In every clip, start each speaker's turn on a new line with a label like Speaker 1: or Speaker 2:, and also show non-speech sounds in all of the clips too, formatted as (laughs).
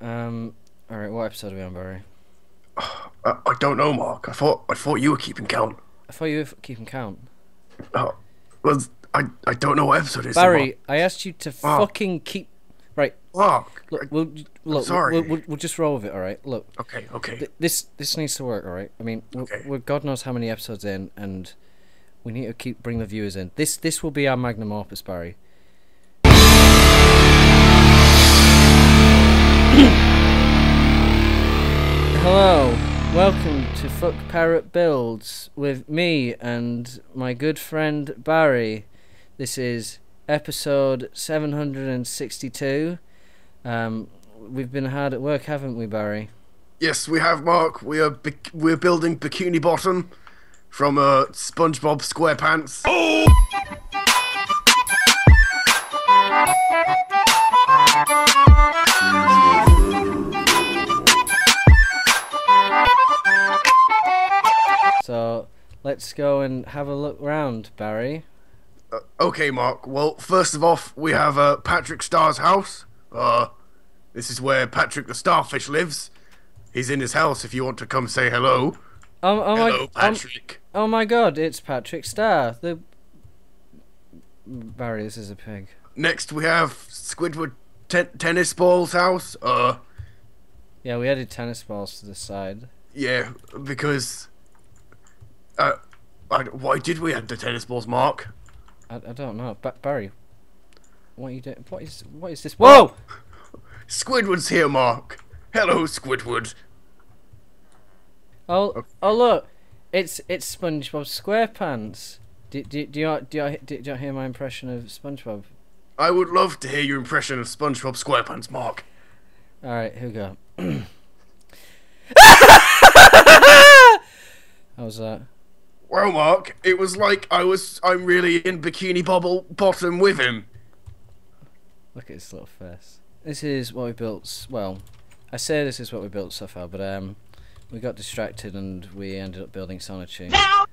Speaker 1: Um. All right. What episode are we on, Barry?
Speaker 2: I, I don't know, Mark. I thought I thought you were keeping count.
Speaker 1: I thought you were f- keeping count.
Speaker 2: Oh, well, I I don't know what episode it is.
Speaker 1: Barry, I asked you to
Speaker 2: Mark.
Speaker 1: fucking keep. Right.
Speaker 2: Mark.
Speaker 1: Look. We'll look.
Speaker 2: sorry.
Speaker 1: We'll, we'll, we'll just roll with it. All right. Look.
Speaker 2: Okay, okay.
Speaker 1: Th- this this needs to work. All right. I mean,
Speaker 2: Okay.
Speaker 1: we're God knows how many episodes in, and we need to keep bring the viewers in. This this will be our magnum opus, Barry. (coughs) Hello, welcome to Phucked Parrot Builds with me and my good friend Barry. This is episode 762. Um, we've been hard at work, haven't we, Barry?
Speaker 2: Yes, we have Mark. We are we're building Bikini Bottom from uh, SpongeBob SquarePants.
Speaker 1: So let's go and have a look round, Barry.
Speaker 2: Uh, okay, Mark. Well, first of all, we have uh, Patrick Star's house. Uh, this is where Patrick the Starfish lives. He's in his house. If you want to come say hello.
Speaker 1: Oh, oh my!
Speaker 2: hello,
Speaker 1: um,
Speaker 2: Patrick.
Speaker 1: oh my God! It's Patrick Star. The Barry, this is a pig.
Speaker 2: Next, we have Squidward ten- Tennis Ball's house. Uh,
Speaker 1: Yeah, we added tennis balls to the side.
Speaker 2: yeah, because. Uh, I, why did we add the tennis balls, Mark?
Speaker 1: I, I don't know, ba- Barry. What are you doing? What is what is this? Whoa!
Speaker 2: Squidward's here, Mark. Hello, Squidward.
Speaker 1: Oh, oh look! It's it's SpongeBob SquarePants. Do, do, do you do you, do you hear my impression of SpongeBob?
Speaker 2: I would love to hear your impression of SpongeBob SquarePants, Mark.
Speaker 1: All right, here we go. (coughs) How's that?
Speaker 2: Well, Mark, it was like I was. I'm really in Bikini Bobble Bottom with him.
Speaker 1: Look at his little face. This is what we built. Well, I say this is what we built so far, but um, we got distracted and we ended up building Sonichu. I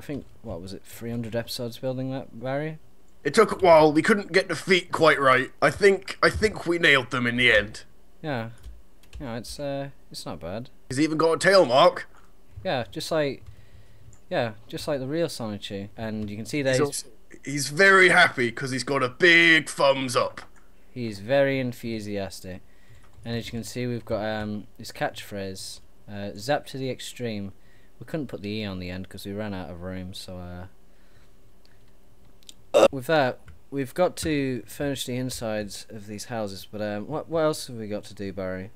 Speaker 1: think what was it, 300 episodes building that, Barry?
Speaker 2: It took a while. We couldn't get the feet quite right. I think. I think we nailed them in the end.
Speaker 1: Yeah, yeah, it's uh, it's not bad.
Speaker 2: He's even got a tail, Mark.
Speaker 1: Yeah, just like, yeah, just like the real Sonichu, and you can see that
Speaker 2: He's,
Speaker 1: he's,
Speaker 2: also, he's very happy because he's got a big thumbs up.
Speaker 1: he's very enthusiastic, and as you can see, we've got um his catchphrase, uh, "Zap to the extreme." We couldn't put the e on the end because we ran out of room, so uh. With that, we've got to furnish the insides of these houses, but um, what what else have we got to do, Barry?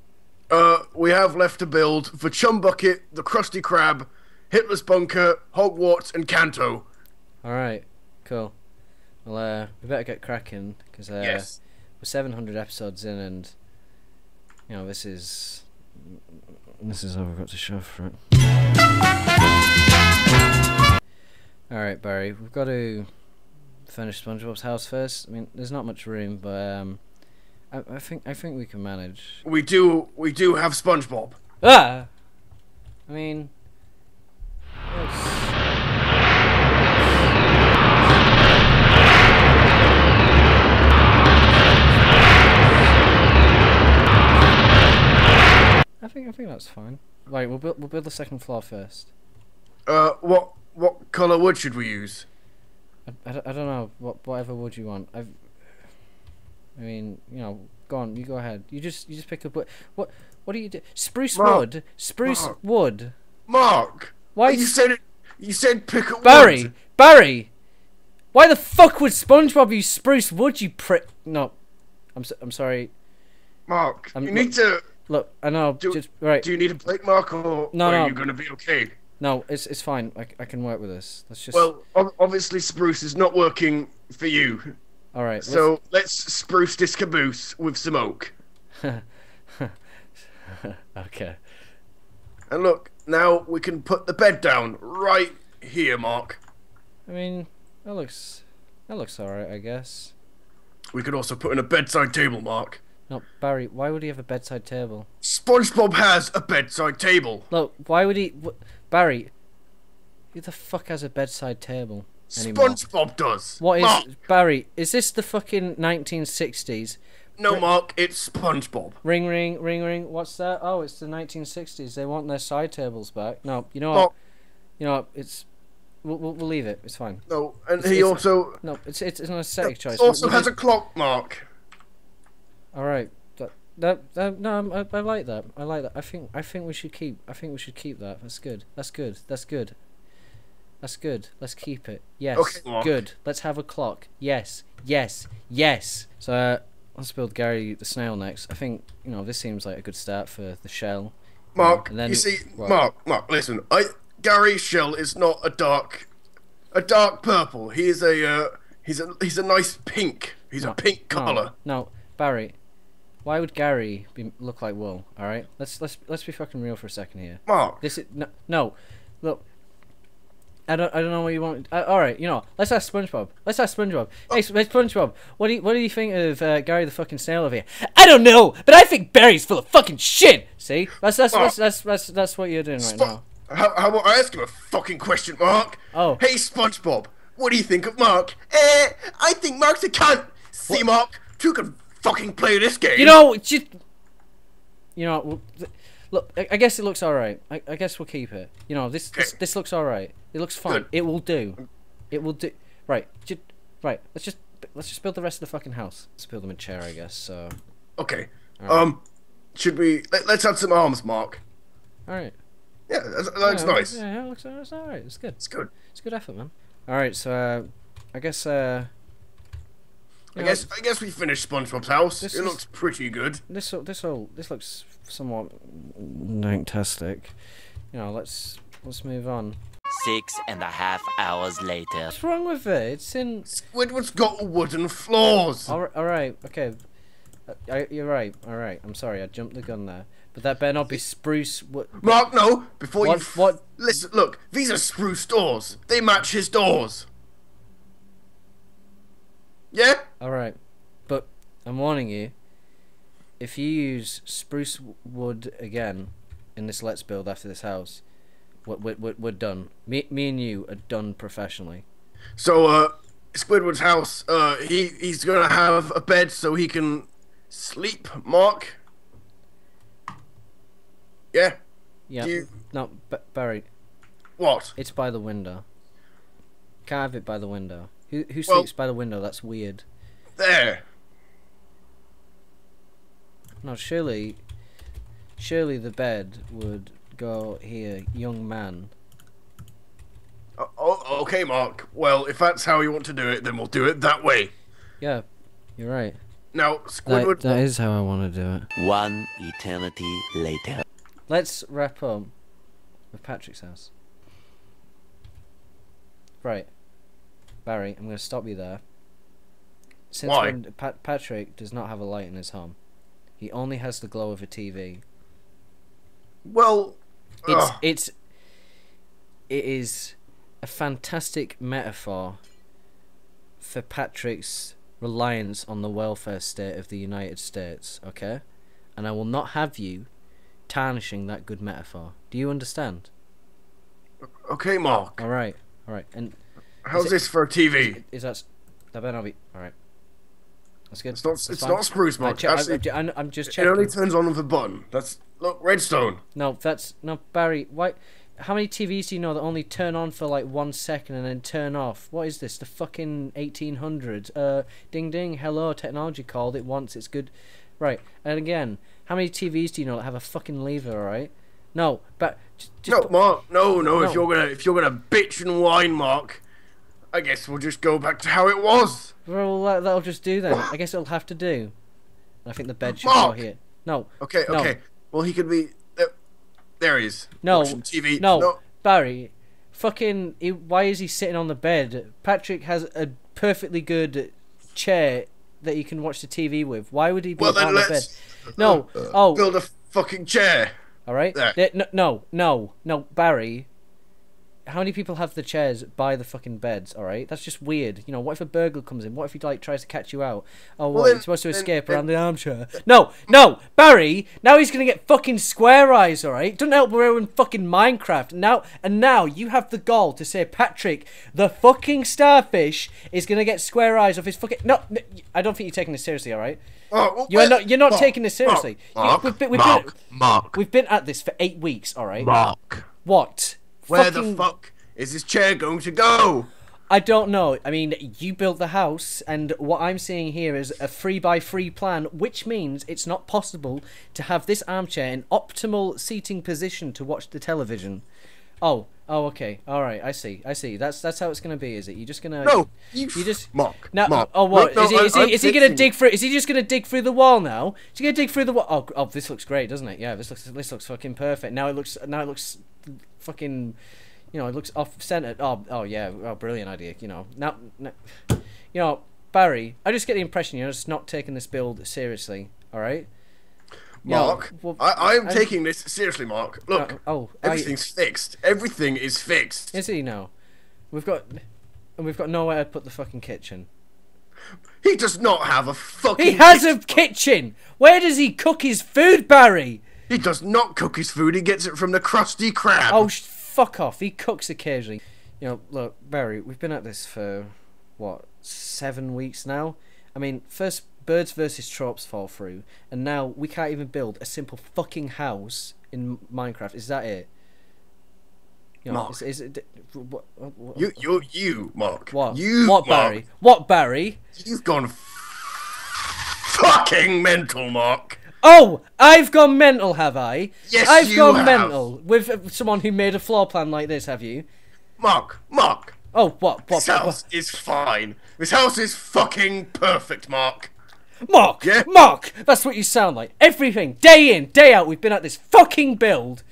Speaker 2: Uh, we have left to build the Chum Bucket, the Krusty Krab, Hitler's Bunker, Hogwarts, and Kanto.
Speaker 1: All right, cool. Well, uh, we better get cracking because uh,
Speaker 2: yes.
Speaker 1: we're 700 episodes in, and you know this is this is all we've got to show for it. All right, Barry, we've got to finish SpongeBob's house first. I mean, there's not much room, but um, I, I think I think we can manage.
Speaker 2: We do. We do have SpongeBob.
Speaker 1: Ah, I mean, it's- I think I think that's fine. Right, we'll build we'll build the second floor first.
Speaker 2: Uh, what what color wood should we use?
Speaker 1: I, I, don't- I don't know what whatever wood you want. I've I mean, you know, go on, you go ahead. You just you just pick up what what what do you do? Spruce
Speaker 2: Mark,
Speaker 1: wood, spruce
Speaker 2: Mark.
Speaker 1: wood.
Speaker 2: Mark.
Speaker 1: Why
Speaker 2: You said it. You said pick up
Speaker 1: Barry,
Speaker 2: wood.
Speaker 1: Barry, why the fuck would SpongeBob use spruce wood? You prick. No, I'm so, I'm sorry.
Speaker 2: Mark,
Speaker 1: I'm-
Speaker 2: you need to.
Speaker 1: Look, I know.
Speaker 2: Do-
Speaker 1: just right.
Speaker 2: Do you need a break, Mark, or
Speaker 1: No,
Speaker 2: are
Speaker 1: no.
Speaker 2: you gonna be okay?
Speaker 1: no, it's it's fine. I, I can work with this. Let's just.
Speaker 2: Well, obviously spruce is not working for you,
Speaker 1: all right.
Speaker 2: so let's spruce this caboose with some oak. (laughs)
Speaker 1: okay.
Speaker 2: And look, now we can put the bed down right here, Mark.
Speaker 1: I mean, that looks that looks all right, I guess.
Speaker 2: We could also put in a bedside table, Mark.
Speaker 1: No, Barry. Why would he have a bedside table?
Speaker 2: SpongeBob has a bedside table.
Speaker 1: Look, why would he? Barry, who the fuck has a bedside table anymore?
Speaker 2: SpongeBob does.
Speaker 1: What is
Speaker 2: Mark,
Speaker 1: Barry? Is this the fucking 1960s?
Speaker 2: no, Mark, it's SpongeBob.
Speaker 1: Ring, ring, ring, ring. What's that? Oh, it's the 1960s. They want their side tables back. No, you know what?
Speaker 2: Mark,
Speaker 1: You know what? It's we'll, we'll, we'll leave it. It's fine.
Speaker 2: no, and
Speaker 1: It's-
Speaker 2: he
Speaker 1: it's-
Speaker 2: also
Speaker 1: No, it's it's, it's an aesthetic choice.
Speaker 2: also
Speaker 1: We'll
Speaker 2: has a clock, Mark.
Speaker 1: All right. That, that, that no, I'm- I, I like that. I like that. I think I think we should keep. I think we should keep that. That's good. That's good. That's good. That's good. Let's keep it. Yes.
Speaker 2: Okay,
Speaker 1: good. Let's have a clock. Yes. Yes. Yes. So uh, let's build Gary the snail next. I think you know this seems like a good start for the shell.
Speaker 2: Mark,
Speaker 1: and then-
Speaker 2: you see,
Speaker 1: what?
Speaker 2: Mark, Mark, listen. I Gary Shell is not a dark, a dark purple. He is a, uh, he's a, he's a nice pink. He's a pink
Speaker 1: No,
Speaker 2: color.
Speaker 1: No, Barry. Why would Gary be look like wool? All right. Let's let's let's be fucking real for a second here.
Speaker 2: Mark,
Speaker 1: This is no, no. Look, I don't I don't know what you want. Uh, all right, you know, let's ask SpongeBob. Let's ask SpongeBob. Hey, SpongeBob, what do you what do you think of uh, Gary the fucking snail over here? I don't know, but I think Barry's full of fucking shit. See, that's that's that's that's that's, that's what you're doing right now.
Speaker 2: how, how about I ask him a fucking question, Mark?
Speaker 1: Oh.
Speaker 2: Hey, SpongeBob, what do you think of Mark? Eh, I think Mark's a cunt. See, Mark, two can fucking play this game.
Speaker 1: You know, just you know, look. I, guess it looks all right. I, I guess we'll keep it. You know, this this, this looks all right. It looks fine.
Speaker 2: Good.
Speaker 1: It will do. It will do. Right. Just, right. Let's just let's just build the rest of the fucking house. Let's build them a chair, I guess. So.
Speaker 2: Okay. Um, should we? Let, let's add some arms, Mark.
Speaker 1: All right.
Speaker 2: Yeah, that's, that's
Speaker 1: yeah,
Speaker 2: nice.
Speaker 1: Yeah, it looks, it's all right. It's good.
Speaker 2: It's good.
Speaker 1: It's a good effort, man. All right, so uh, I guess uh,
Speaker 2: I
Speaker 1: know,
Speaker 2: guess I guess we finished SpongeBob's house.
Speaker 1: This
Speaker 2: it
Speaker 1: is-
Speaker 2: looks pretty good.
Speaker 1: this this all this looks somewhat fantastic. You know, let's let's move on.
Speaker 3: Six and a half hours later.
Speaker 1: What's wrong with it? It's in.
Speaker 2: Squidward's got wooden floors.
Speaker 1: All, all right, okay. Uh, I, you're right. All right. I'm sorry. I jumped the gun there. But that better not be spruce. What?
Speaker 2: Mark, no. Before
Speaker 1: What-
Speaker 2: you f-
Speaker 1: what-
Speaker 2: listen, look. These are spruce doors. They match his doors. Yeah.
Speaker 1: All right. But I'm warning you. If you use spruce wood again in this let's build after this house, we're, we're, we're- done. Me, me and you are done professionally.
Speaker 2: So, uh, Squidward's house. Uh, he he's gonna have a bed so he can sleep. Mark. Yeah.
Speaker 1: Yeah.
Speaker 2: You-
Speaker 1: No, Barry.
Speaker 2: What?
Speaker 1: It's by the window. Can't have it by the window. Who who
Speaker 2: Well-
Speaker 1: sleeps by the window? That's weird.
Speaker 2: There.
Speaker 1: No, surely, surely the bed would go here, young man.
Speaker 2: Oh, oh, okay, Mark. Well, if that's how you want to do it, then we'll do it that way.
Speaker 1: Yeah, you're right.
Speaker 2: Now,
Speaker 1: That,
Speaker 2: Squidward.
Speaker 1: that is how I want to do it.
Speaker 3: One eternity later.
Speaker 1: Let's wrap up with Patrick's house. Right, Barry, I'm going to stop you there. Since
Speaker 2: Why?
Speaker 1: when Pat- Patrick does not have a light in his home, he only has the glow of a TV.
Speaker 2: well,
Speaker 1: It's
Speaker 2: ugh,
Speaker 1: it's it is a fantastic metaphor for Patrick's reliance on the welfare state of the United States, okay? And I will not have you tarnishing that good metaphor. Do you understand?
Speaker 2: okay, Mark.
Speaker 1: All right, all right. And
Speaker 2: How's this for a TV?
Speaker 1: is that that better not be all right? That's good.
Speaker 2: It's not.
Speaker 1: That's
Speaker 2: It's
Speaker 1: fine.
Speaker 2: not spruce,
Speaker 1: che- I, I'm just
Speaker 2: it only turns on with a button. That's look, redstone.
Speaker 1: No, that's no Barry. Why? How many TVs do you know that only turn on for like one second and then turn off? What is this? The fucking 1800s? Uh, ding ding. Hello, technology called it once. It's good. Right. And again, how many TVs do you know that have a fucking lever? All right. No, but just, just
Speaker 2: No, Mark. No, no,
Speaker 1: No.
Speaker 2: If you're gonna, if you're gonna bitch and whine, Mark, I guess we'll just go back to how it was.
Speaker 1: well, that, that'll just do then. I guess it'll have to do. I think the bed should
Speaker 2: Mark!
Speaker 1: go here. No,
Speaker 2: Okay,
Speaker 1: No.
Speaker 2: okay. Well, he could be. There, there he is.
Speaker 1: no,
Speaker 2: TV.
Speaker 1: no, Barry. Fucking, he, why is he sitting on the bed? Patrick has a perfectly good chair that he can watch the TV with. Why would he be
Speaker 2: Well,
Speaker 1: on the bed?
Speaker 2: let's.
Speaker 1: No.
Speaker 2: uh,
Speaker 1: Oh.
Speaker 2: Build a fucking chair.
Speaker 1: All right.
Speaker 2: There-
Speaker 1: no, no, no, no, Barry. How many people have the chairs by the fucking beds? All right, that's just weird. You know, what if a burglar comes in? What if he like tries to catch you out? Oh, what?
Speaker 2: then-
Speaker 1: you're supposed to escape
Speaker 2: then-
Speaker 1: around the armchair? No, no, Barry. Now he's gonna get fucking square eyes. All right, doesn't help we're in fucking Minecraft now. And now you have the gall to say Patrick, the fucking starfish, is gonna get square eyes off his fucking. No, no I don't think you're taking this seriously. All right.
Speaker 2: Oh, well,
Speaker 1: You are not. You're not
Speaker 2: Mark,
Speaker 1: taking this seriously. You-
Speaker 2: Mark,
Speaker 1: we've been, we've
Speaker 2: Mark,
Speaker 1: been,
Speaker 2: Mark,
Speaker 1: we've been at this for eight weeks. All right.
Speaker 2: Mark.
Speaker 1: What?
Speaker 2: Where
Speaker 1: Fucking-
Speaker 2: the fuck is this chair going to go?
Speaker 1: I don't know. I mean, you built the house, and what I'm seeing here is a three by three plan, which means it's not possible to have this armchair in optimal seating position to watch the television. Oh, oh, okay, all right. I see. I see. That's that's how it's gonna be, is it? You're just gonna
Speaker 2: No, you,
Speaker 1: you just
Speaker 2: Mark.
Speaker 1: now.
Speaker 2: Mark.
Speaker 1: Oh, what
Speaker 2: No,
Speaker 1: is he? Is he, is he gonna dig through? Is he just gonna dig through the wall now? Is he gonna dig through the wall? Oh, oh, this looks great, doesn't it? Yeah, this looks this looks fucking perfect. Now it looks now it looks fucking you know, it looks off centered. Oh, oh yeah, oh, brilliant idea. You know, now, now, you know, Barry, I just get the impression you're just not taking this build seriously. All right.
Speaker 2: Mark,
Speaker 1: well,
Speaker 2: I, I am
Speaker 1: I-
Speaker 2: taking this seriously, Mark. Look,
Speaker 1: Uh, oh, I-
Speaker 2: everything's fixed. Everything is fixed.
Speaker 1: Is he now? We've got, and we've got nowhere to put the fucking kitchen.
Speaker 2: He does not have a fucking.
Speaker 1: He has a
Speaker 2: kitchen.
Speaker 1: kitchen. Where does he cook his food, Barry?
Speaker 2: He does not cook his food. He gets it from the Krusty Krab.
Speaker 1: Oh, sh- fuck off. He cooks occasionally. You know, look, Barry, we've been at this for, what, seven weeks now? I mean, first birds versus tropes fall through, and now we can't even build a simple fucking house in Minecraft. Is that it? You know,
Speaker 2: Mark.
Speaker 1: is, is it, what, what,
Speaker 2: you, you, you, Mark.
Speaker 1: what,
Speaker 2: You,
Speaker 1: what
Speaker 2: Mark.
Speaker 1: Barry? What, Barry?
Speaker 2: You've gone fucking mental, Mark.
Speaker 1: Oh, I've gone mental, have I?
Speaker 2: Yes,
Speaker 1: I've
Speaker 2: you
Speaker 1: gone
Speaker 2: have.
Speaker 1: mental with someone who made a floor plan like this. Have you?
Speaker 2: Mark, Mark.
Speaker 1: Oh, what? What?
Speaker 2: This
Speaker 1: what,
Speaker 2: house is fine. This house is fucking perfect, Mark.
Speaker 1: Mark,
Speaker 2: Yeah?
Speaker 1: Mark, that's what you sound like. Everything, day in, day out, we've been at this fucking build.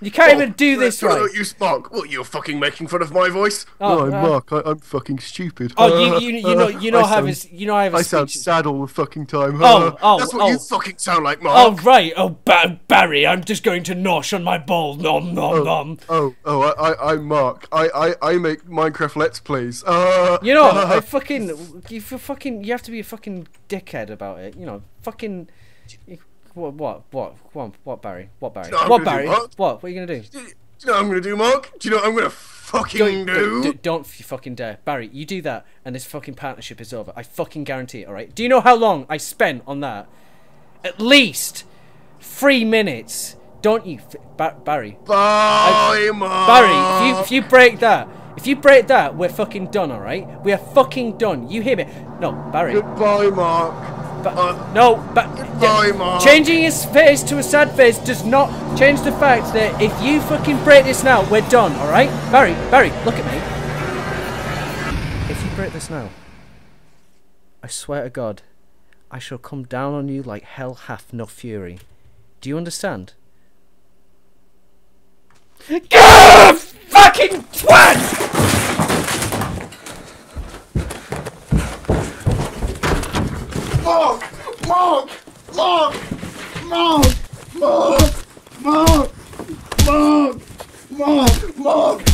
Speaker 1: You can't even do
Speaker 2: Oh,
Speaker 1: this
Speaker 2: uh,
Speaker 1: right.
Speaker 2: You, Mark, what, you're fucking making fun of my voice?
Speaker 1: Oh,
Speaker 4: no, I'm
Speaker 1: uh,
Speaker 4: Mark. I, I'm fucking stupid.
Speaker 1: oh, you, you, you know, you know, (laughs)
Speaker 4: I
Speaker 1: how
Speaker 4: sound,
Speaker 1: his, you know, I have a
Speaker 4: I sound
Speaker 1: speech.
Speaker 4: sad all the fucking time.
Speaker 1: Oh, oh,
Speaker 2: That's what
Speaker 1: oh,
Speaker 2: you fucking sound like, Mark.
Speaker 1: oh, right. Oh, ba- Barry, I'm just going to nosh on my ball. Nom, nom, nom.
Speaker 4: oh, oh, I, I, I'm Mark. I, I, I make Minecraft Let's Plays. Uh,
Speaker 1: You know, I (laughs) fucking, you feel fucking, you have to be a fucking dickhead about it. You know, fucking. What? What? What? What? What? Barry? What Barry?
Speaker 2: what
Speaker 1: What Barry? What? What are you gonna do?
Speaker 2: Do you know what I'm gonna do, Mark? Do you know what I'm gonna fucking do?
Speaker 1: don't, don't you fucking dare, Barry. You do that, and this fucking partnership is over. I fucking guarantee it. All right. Do you know how long I spent on that? At least three minutes. Don't you, F- ba- Barry?
Speaker 2: Bye, Mark.
Speaker 1: Barry, if you if you break that, if you break that, we're fucking done. All right. We are fucking done. You hear me? No, Barry.
Speaker 2: Goodbye, Mark.
Speaker 1: Ba-
Speaker 2: Uh,
Speaker 1: no, but
Speaker 2: Goodbye, Mark.
Speaker 1: changing his face to a sad face does not change the fact that if you fucking break this now, we're done. All right, Barry, Barry, look at me. If you break this now, I swear to God, I shall come down on you like hell hath no fury. Do you understand? Go fucking twat!
Speaker 2: Mark! Mark! Mark! Mark! Mark! Mark! Mark! Mark! Mark!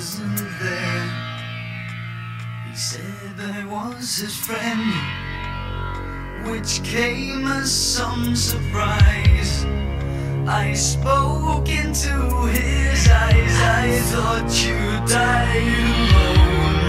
Speaker 5: wasn't there. He said I was his friend, which came as some surprise. I spoke into his eyes, I thought you died alone.